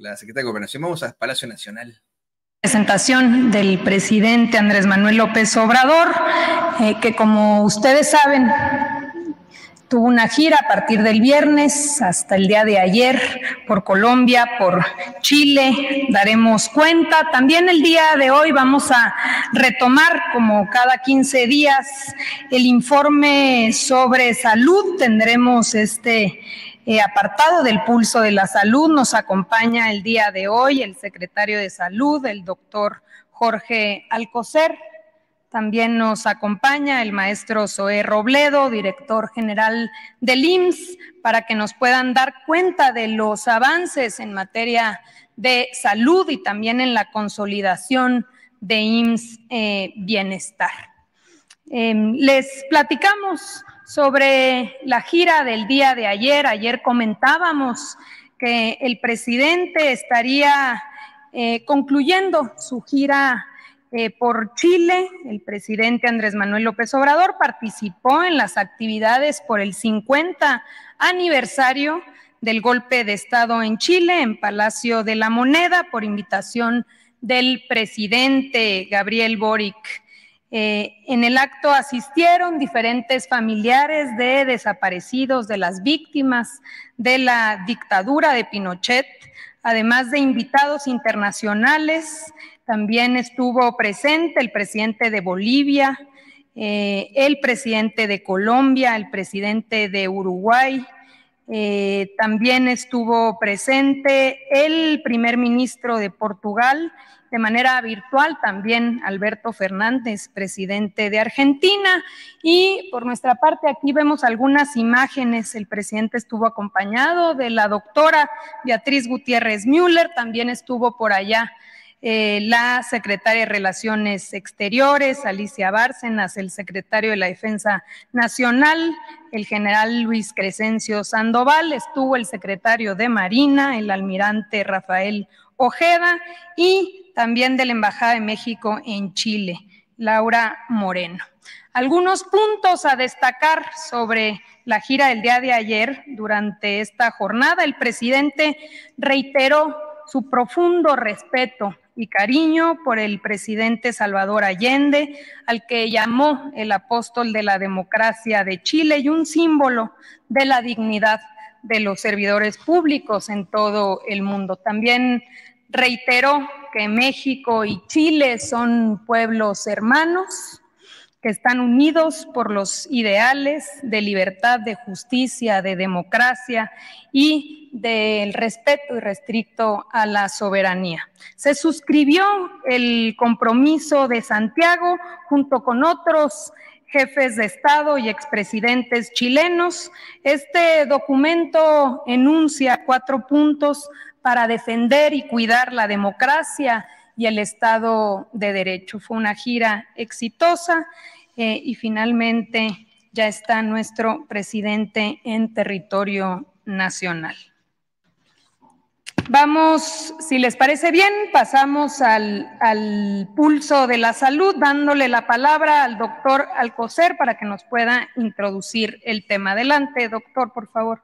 la secretaria de Gobernación. Vamos a Palacio Nacional presentación del presidente Andrés Manuel López Obrador, eh, que como ustedes saben, tuvo una gira a partir del viernes hasta el día de ayer por Colombia, por Chile, daremos cuenta. También el día de hoy vamos a retomar, como cada 15 días, el informe sobre salud. Tendremos este eh, apartado del pulso de la salud. Nos acompaña el día de hoy el secretario de salud, el doctor Jorge Alcocer. También nos acompaña el maestro Zoé Robledo, director general del IMSS, para que nos puedan dar cuenta de los avances en materia de salud y también en la consolidación de IMSS eh, Bienestar. Em, les platicamos sobre la gira del día de ayer. Ayer comentábamos que el presidente estaría eh, concluyendo su gira eh, por Chile. El presidente Andrés Manuel López Obrador participó en las actividades por el 50 aniversario del golpe de Estado en Chile, en Palacio de la Moneda, por invitación del presidente Gabriel Boric. Eh, en el acto asistieron diferentes familiares de desaparecidos, de las víctimas de la dictadura de Pinochet, además de invitados internacionales. También estuvo presente el presidente de Bolivia, eh, el presidente de Colombia, el presidente de Uruguay. Eh, también estuvo presente el primer ministro de Portugal de manera virtual también Alberto Fernández, presidente de Argentina. Y por nuestra parte aquí vemos algunas imágenes. El presidente estuvo acompañado de la doctora Beatriz Gutiérrez Müller, también estuvo por allá eh, la secretaria de Relaciones Exteriores, Alicia Bárcenas, el secretario de la Defensa Nacional, el general Luis Crescencio Sandoval, estuvo el secretario de Marina, el almirante Rafael Ojeda y también de la Embajada de México en Chile, Laura Moreno. Algunos puntos a destacar sobre la gira del día de ayer. Durante esta jornada, el presidente reiteró su profundo respeto y cariño por el presidente Salvador Allende, al que llamó el apóstol de la democracia de Chile y un símbolo de la dignidad de los servidores públicos en todo el mundo. También reiteró que México y Chile son pueblos hermanos que están unidos por los ideales de libertad, de justicia, de democracia y del respeto irrestricto a la soberanía. Se suscribió el compromiso de Santiago junto con otros jefes de Estado y expresidentes chilenos. Este documento enuncia cuatro puntos para defender y cuidar la democracia y el Estado de Derecho. Fue una gira exitosa eh, y finalmente ya está nuestro presidente en territorio nacional. Vamos, si les parece bien, pasamos al, al, pulso de la salud, dándole la palabra al doctor Alcocer para que nos pueda introducir el tema. Adelante, doctor, por favor.